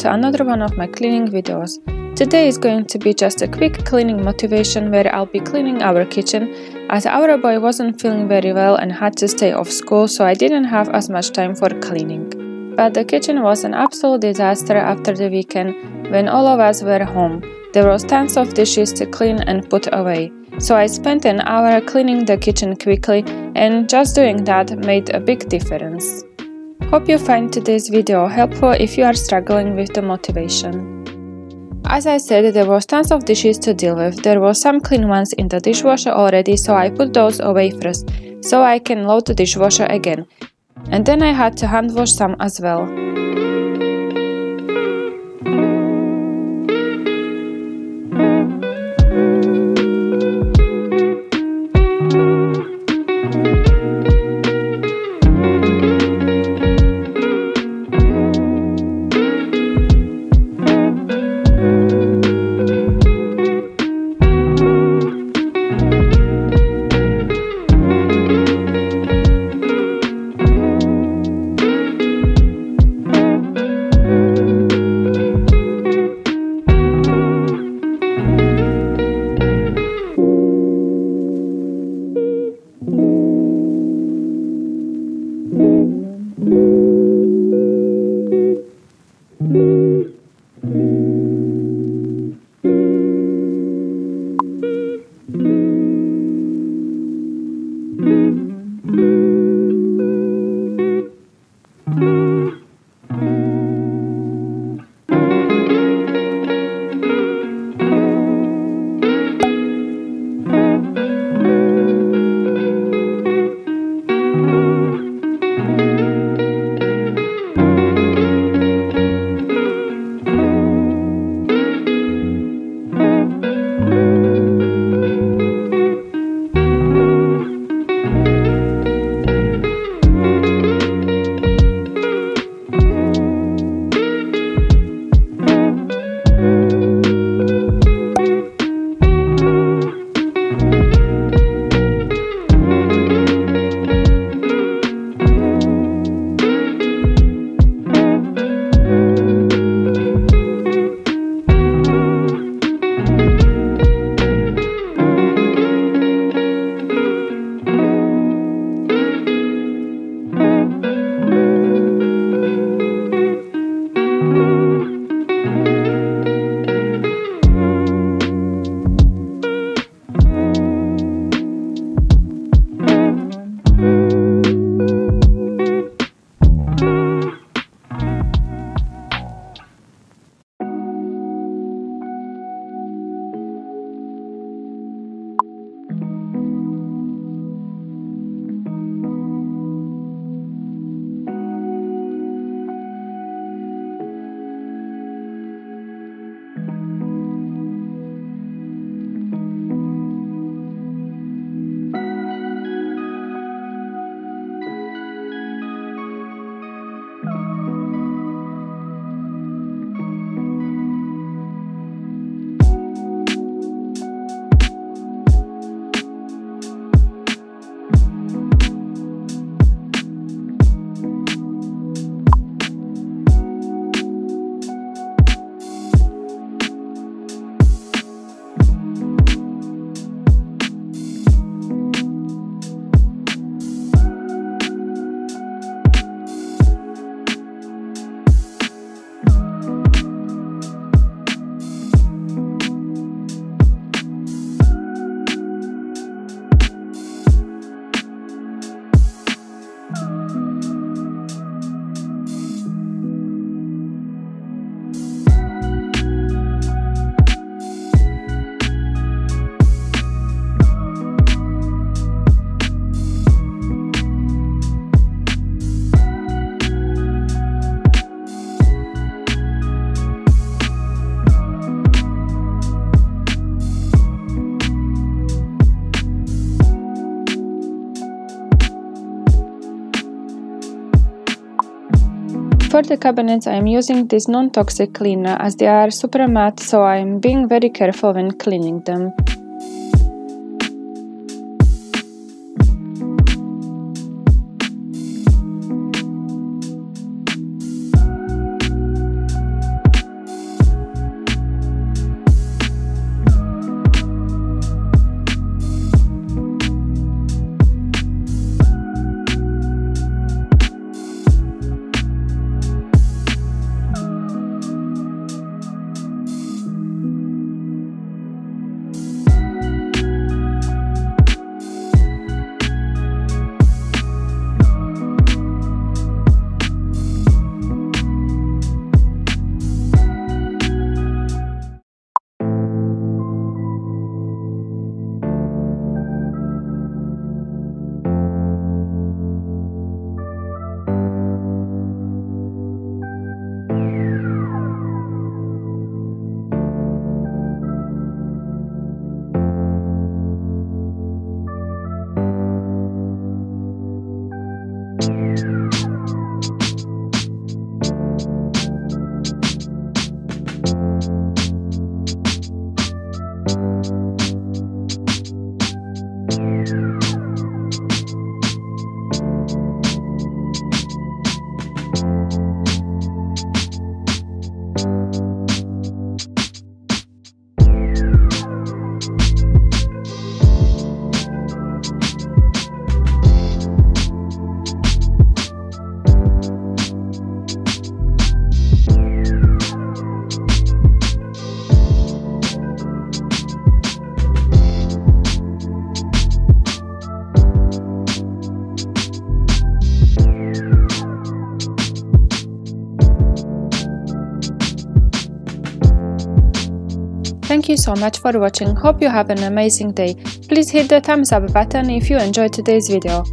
to another one of my cleaning videos. Today is going to be just a quick cleaning motivation where I'll be cleaning our kitchen as our boy wasn't feeling very well and had to stay off school so I didn't have as much time for cleaning. But the kitchen was an absolute disaster after the weekend when all of us were home. There was tons of dishes to clean and put away. So I spent an hour cleaning the kitchen quickly and just doing that made a big difference. Hope you find today's video helpful if you are struggling with the motivation. As I said, there was tons of dishes to deal with. There were some clean ones in the dishwasher already, so I put those away first, so I can load the dishwasher again. And then I had to hand wash some as well. For the cabinets I am using this non-toxic cleaner as they are super matte so I am being very careful when cleaning them. Thank you so much for watching, hope you have an amazing day. Please hit the thumbs up button if you enjoyed today's video.